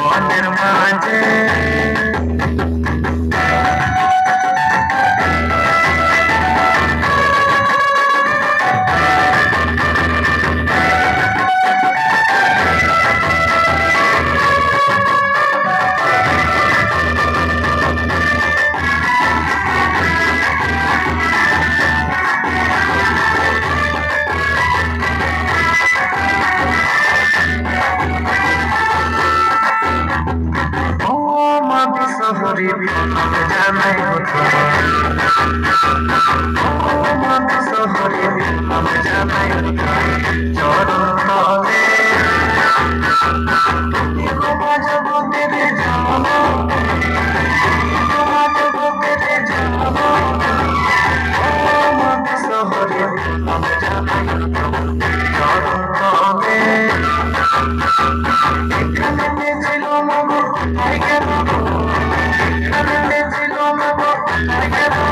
मंझिर मंझ ও মাবি শহরে বিপদ জানাই ও মাবি শহরে বিপদ জানাই চরণ তলে জগতের গোমা জগতের জানো ও মাবি শহরে বিপদ জানাই হতো I'm